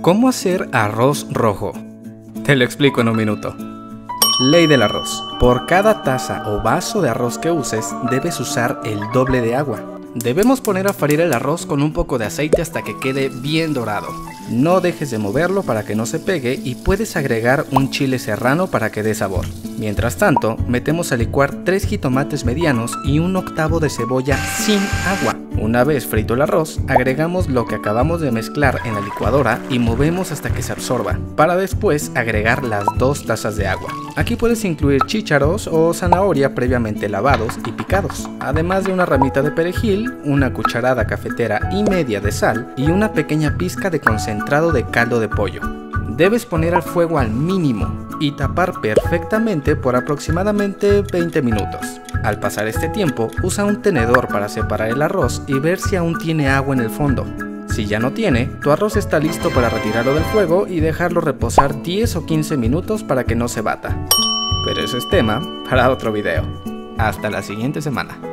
¿Cómo hacer arroz rojo? Te lo explico en un minuto. Ley del arroz. Por cada taza o vaso de arroz que uses, debes usar el doble de agua. Debemos poner a freír el arroz con un poco de aceite hasta que quede bien dorado. No dejes de moverlo para que no se pegue y puedes agregar un chile serrano para que dé sabor. Mientras tanto, metemos a licuar 3 jitomates medianos y un octavo de cebolla sin agua. Una vez frito el arroz, agregamos lo que acabamos de mezclar en la licuadora y movemos hasta que se absorba, para después agregar las dos tazas de agua. Aquí puedes incluir chícharos o zanahoria previamente lavados y picados, además de una ramita de perejil, una cucharada cafetera y media de sal y una pequeña pizca de concentrado de caldo de pollo. Debes poner al fuego al mínimo y tapar perfectamente por aproximadamente 20 minutos. Al pasar este tiempo, usa un tenedor para separar el arroz y ver si aún tiene agua en el fondo. Si ya no tiene, tu arroz está listo para retirarlo del fuego y dejarlo reposar 10 o 15 minutos para que no se bata. Pero eso es tema para otro video. Hasta la siguiente semana.